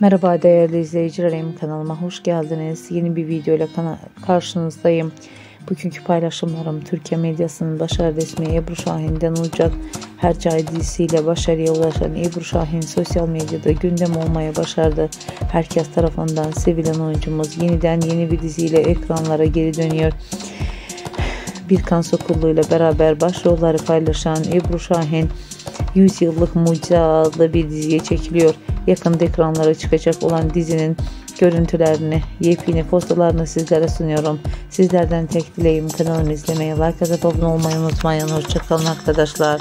Merhaba değerli izleyicilerim kanalıma hoş geldiniz. Yeni bir video ile karşınızdayım. Bugünkü paylaşımlarım Türkiye medyasının başarı resmi Ebru Şahin'den olacak. Hercai dizisiyle başarıya ulaşan Ebru Şahin sosyal medyada gündem olmaya başardı. Herkes tarafından sevilen oyuncumuz yeniden yeni bir diziyle ekranlara geri dönüyor. Birkan Sokullu ile beraber başrolleri paylaşan Ebru Şahin 100 yıllık mucize adlı bir diziye çekiliyor. Yakında ekranlara çıkacak olan dizinin görüntülerini, yepyeni fotolarını sizlere sunuyorum. Sizlerden tek dileğim kanalımı izlemeyi, like atıp abone olmayı unutmayın. Hoşçakalın arkadaşlar.